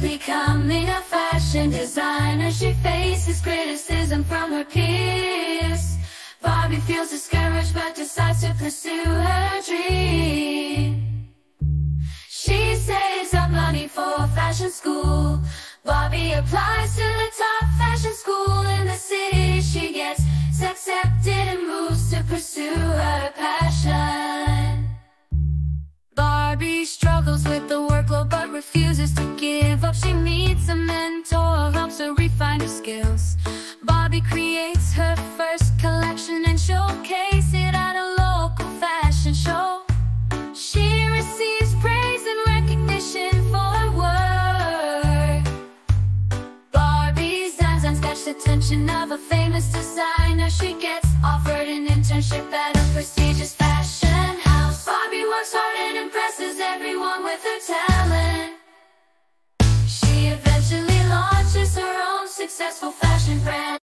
becoming a fashion designer. She faces criticism from her peers. Barbie feels discouraged but decides to pursue her dream. She saves up money for fashion school. Barbie applies to the top fashion school. In the city She gets accepted and moves to pursue her passion. Barbie struggles with meets a mentor helps her refine her skills. Barbie creates her first collection and showcase it at a local fashion show. She receives praise and recognition for her work. Barbie's designs catch the attention of a famous designer. She gets offered an internship at a prestigious fashion house. Barbie works hard and impresses everyone with her talent successful fashion brand